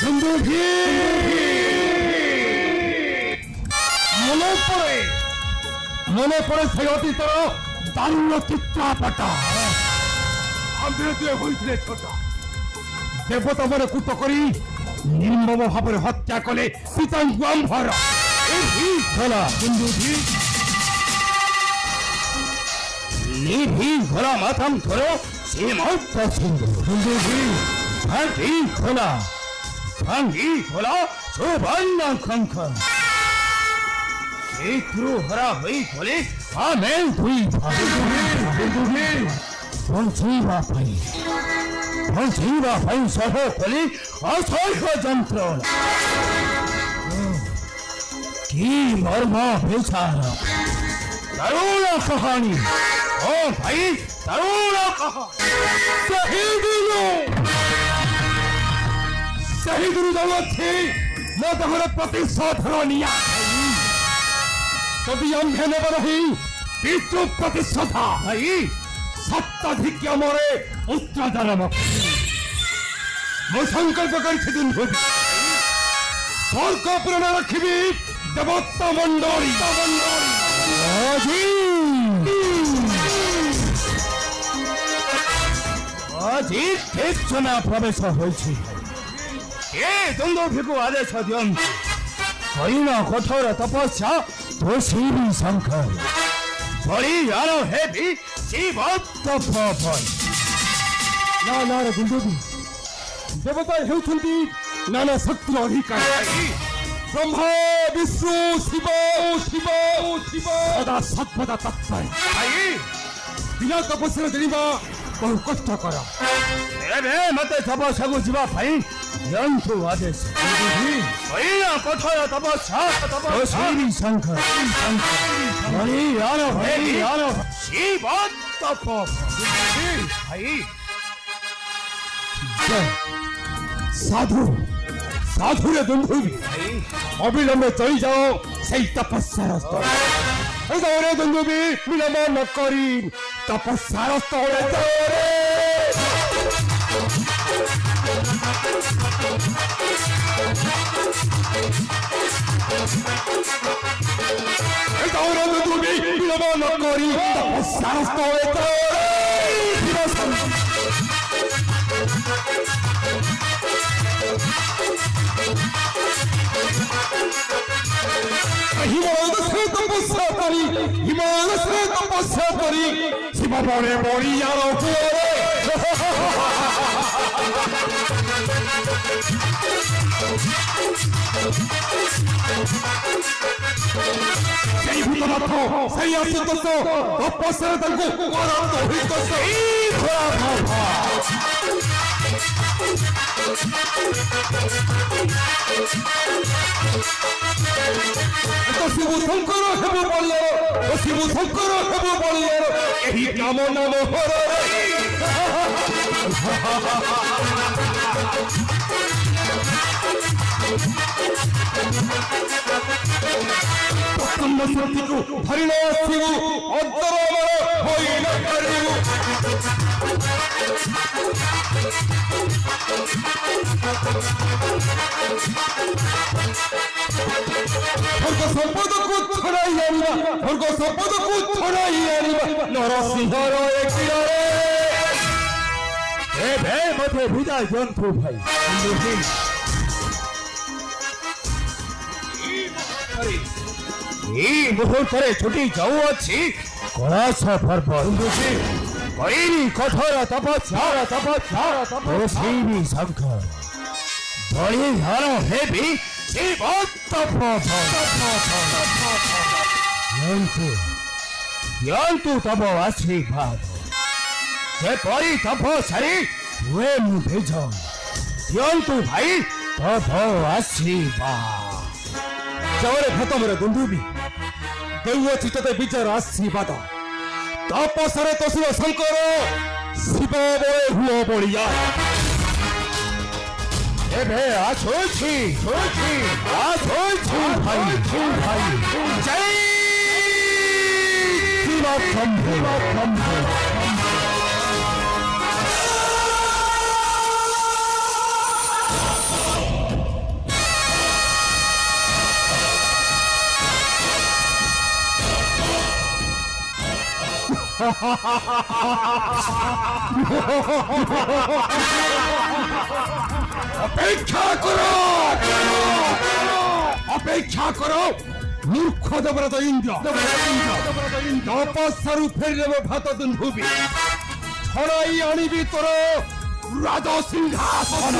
দুন্দুভি মনে পড়ে মনে পড়ে, সেই অতীতর দারুণ চিত্রাপট আম্বেদে হয়েছিল ছোট দেবতা মনে কুত করি নির্মম ভাবে হত্যা কলে পিতাঙ্গু আম্ভর এই খেলা দুন্দুভি নিভি ঘোড়া মাথাম ধরো সে মত পছন্দ দুন্দুভি ভাঙ্গি খোলা ভাঙ্গি খোলা সুবর্ণ খঙ্খন শত্রু হরা হই বলে আমি দুই ভাই দুন্দুভি পঞ্চিবা পাই পঞ্চিবা পাই সহ বলে অসহ্য যন্ত্রণা কি মর্ম বেচার करोड़ों कहानी और भाई करोड़ों कहानी शहीद लोग शहीद दौलत थी मैं तुम्हारे प्रति शोधरणीय যদি অন্ধেনে বরহি পিতৃ প্রতিষ্ঠাতা এই সত্তাধিক মরে উত্তরাধার মো সংকল্প করেছি দিন ধরি সর্ক প্রেরণা রাখিবি দেবত্ব মন্ডল মন্ডল 아직 백조나 밥에서 헐지 예 정도 피고 아래서 연 거의나 고터라 덮어서 도시비 상카 버리 야로 해비 집업 덮어번 나나라 군대비 내보다 형촌비 나나 석들 어디까지 ବ୍ରହ୍ମା ବିଷ୍ଣୁ ଶିବ ଶିବ ଶିବ ସଦା ସର୍ବଦା ତତ୍ପର ବିନା ତପସ୍ୟାରେ ଜାଣିବା ବହୁ କଷ୍ଟକର ଏବେ ମତେ ତପସ୍ୟାକୁ ଯିବା ପାଇଁ ଦିଅନ୍ତୁ ଆଦେଶ ହରିଣ କଠୋର ତପସ୍ୟା ତପସ୍ୟା ଶଙ୍କର ହରିୟାନ ହରିୟାନ ଶିବ ତପ ଭାଇ সাধু। সাধুরে বন্ধুবি অবিলম্বে চলে যাও সেই তপস্যার স্থলে এই বিলম্ব ন করি। তপস্যার স্থলে করি। তপস্যার স্থলে हिमान से तपस्या करी हिमान से तपस्या करी शिव बोले बोली यारो प्यारे সেই ভূতনাথ সেই আশুতোষ তপস্যারে তাঙ্কু করান্ত হইতোষ এই ধরা ভাবা ଶିବ ଶଙ୍କର ହେବ ବଲ୍ଲର ଓ ଶିବ ଶଙ୍କର ହେବ ବଲ୍ଲର ଏହି ନାମ ନାମ ହରରେ ପ୍ରସନ୍ନ ଶକ୍ତିକୁ ଧରି ନ ଆସିବୁ ଅନ୍ତର ଆମର ধর্গ সম্পদকু ছড়াই আনিবা ধর্গ সম্পদকু ছড়াই আনিবা নরসিংহর একিরে ভাই এই মুহূর্তে ছুটি যাও আছে। কড়াশ পর্বত କଳାସ ପର୍ବ କରିବି କଠୋର ତପସ୍ୟାର ତପସ୍ୟାର ତପସ୍ୟାର ଶଙ୍କର ବଳି ଧର ହେବି ଶିବ ତପ ଦିଅନ୍ତୁ ଦିଅନ୍ତୁ ତବ ଆଶୀର୍ବାଦ ଯେପରି ତପ ସାରି ହୁଏ ମୁଁ ଭେଜ ଦିଅନ୍ତୁ ଭାଇ ତବ ଆଶୀର୍ବାଦ ଜୟରେ ଖତମରେ ବନ୍ଧୁବି ଦେଉଅଛି ତତେ ବିଜୟର ଆଶୀର୍ବାଦ ତାପସରେ ତ ଶିବଶଙ୍କର ଶିବ ବଳେ ହୁଅ ବଳିଆ ଏବେ ଆସୁଛି ଆସୁଛି ଭାଇ ଭାଇ ଜୟ ଶିବ ଶମ୍ଭୁ ଶମ୍ଭୁ অপেক্ষা করো অপেক্ষা করো। মূর্খ দেবরত ইন্দ্র তপস্যারু ফেরি দেব ভাত দুন্ধুবি ছড়াই আনিবি তোর রাজ সিংহাসন